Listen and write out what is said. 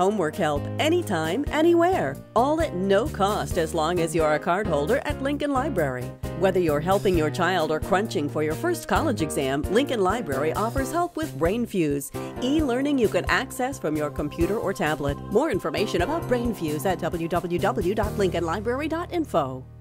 homework help anytime, anywhere. All at no cost as long as you're a cardholder at Lincoln Library. Whether you're helping your child or crunching for your first college exam, Lincoln Library offers help with BrainFuse, e learning you can access from your computer or tablet. More information about BrainFuse at www.lincolnlibrary.info.